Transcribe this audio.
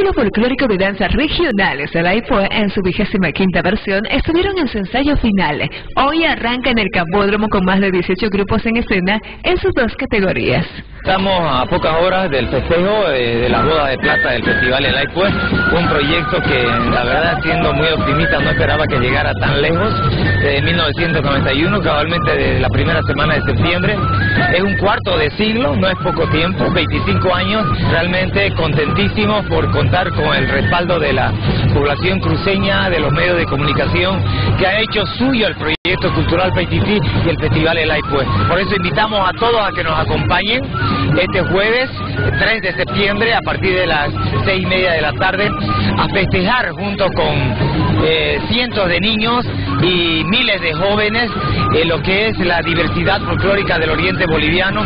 Círculo Folclórico de Danzas Regionales de la IPOE en su vigésima quinta versión estuvieron en su ensayo final. Hoy arranca en el Campódromo con más de 18 grupos en escena en sus dos categorías. Estamos a pocas horas del festejo eh, de la boda de plata del Festival El Aipue, un proyecto que la verdad siendo muy optimista no esperaba que llegara tan lejos, de 1991, cabalmente de la primera semana de septiembre. Es un cuarto de siglo, no es poco tiempo, 25 años, realmente contentísimos por contar con el respaldo de la población cruceña, de los medios de comunicación, que ha hecho suyo el proyecto cultural Paitití y el Festival El Aipue. Por eso invitamos a todos a que nos acompañen este jueves 3 de septiembre a partir de las seis y media de la tarde a festejar junto con eh, cientos de niños y miles de jóvenes en lo que es la diversidad folclórica del oriente boliviano.